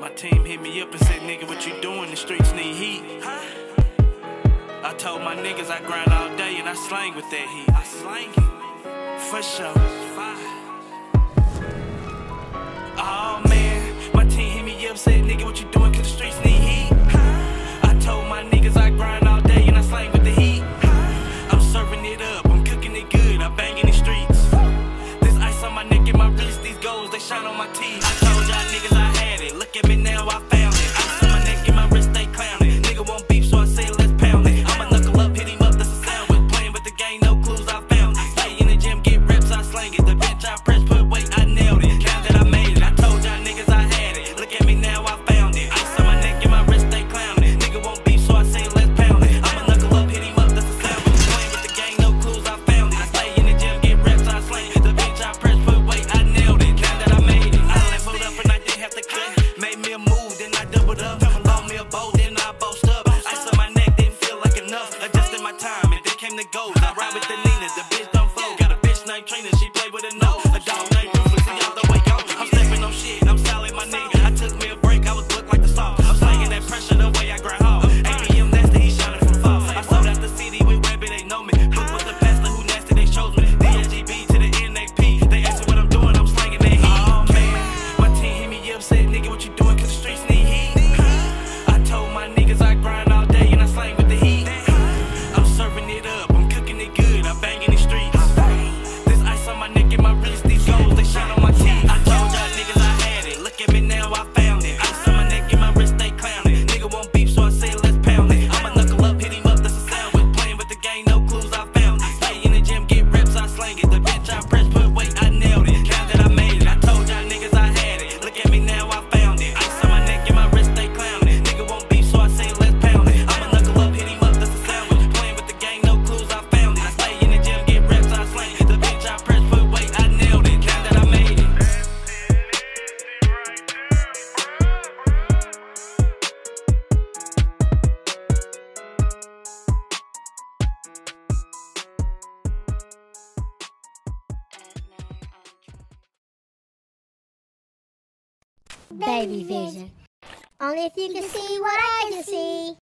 My team hit me up and said, nigga, what you doing? The streets need heat. I told my niggas I grind all day and I slang with that heat. I slang it. For sure. Oh man, my team hit me up, said, nigga, what you on my teeth. I told y'all niggas I had it. Look at me now, I found time to go. Now ride with the Nina, the bitch Baby vision. Only if you can see what I can see.